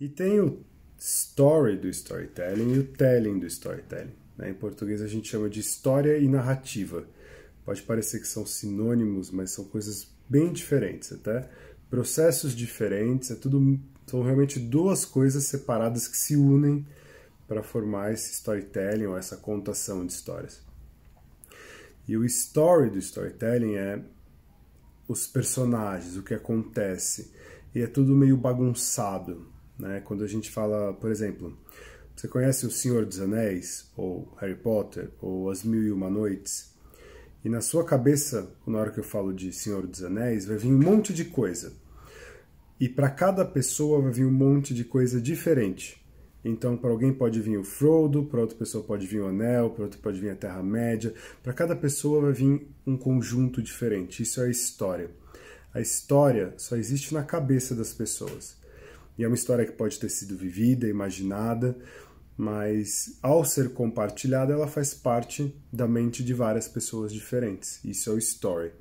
E tem o story do storytelling e o telling do storytelling. Né? Em português a gente chama de história e narrativa. Pode parecer que são sinônimos, mas são coisas bem diferentes, até processos diferentes, é tudo são realmente duas coisas separadas que se unem para formar esse storytelling ou essa contação de histórias. E o story do storytelling é os personagens, o que acontece, e é tudo meio bagunçado, né? Quando a gente fala, por exemplo, você conhece o Senhor dos Anéis, ou Harry Potter, ou As Mil e Uma Noites? E na sua cabeça, na hora que eu falo de Senhor dos Anéis, vai vir um monte de coisa. E para cada pessoa vai vir um monte de coisa diferente. Então, para alguém pode vir o Frodo, para outra pessoa pode vir o Anel, para outra pode vir a Terra-média. Para cada pessoa vai vir um conjunto diferente. Isso é a história. A história só existe na cabeça das pessoas. E é uma história que pode ter sido vivida, imaginada, mas ao ser compartilhada, ela faz parte da mente de várias pessoas diferentes. Isso é o story.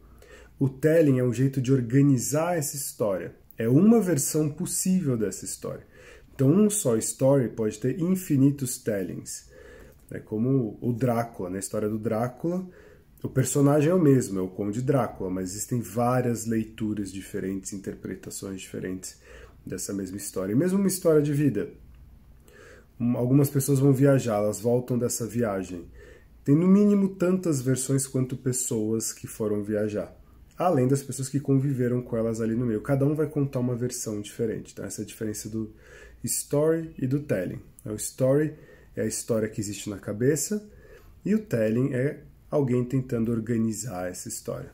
O telling é um jeito de organizar essa história. É uma versão possível dessa história. Então, um só story pode ter infinitos tellings. É como o Drácula, na história do Drácula, o personagem é o mesmo, é o Conde Drácula, mas existem várias leituras diferentes, interpretações diferentes dessa mesma história. E mesmo uma história de vida, algumas pessoas vão viajar, elas voltam dessa viagem. Tem no mínimo tantas versões quanto pessoas que foram viajar. Além das pessoas que conviveram com elas ali no meio. Cada um vai contar uma versão diferente. Então, essa é a diferença do story e do telling. O story é a história que existe na cabeça e o telling é alguém tentando organizar essa história.